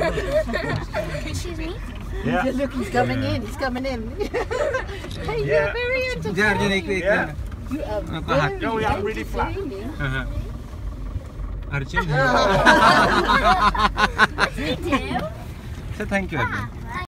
Excuse me? Yeah. Look, he's coming in. He's coming in. hey, Yeah. you're very entertaining. ikli Yeah. You are Ako, ha? very No, we are really flat. entertaining. Archie. We do. Say thank you, Archie.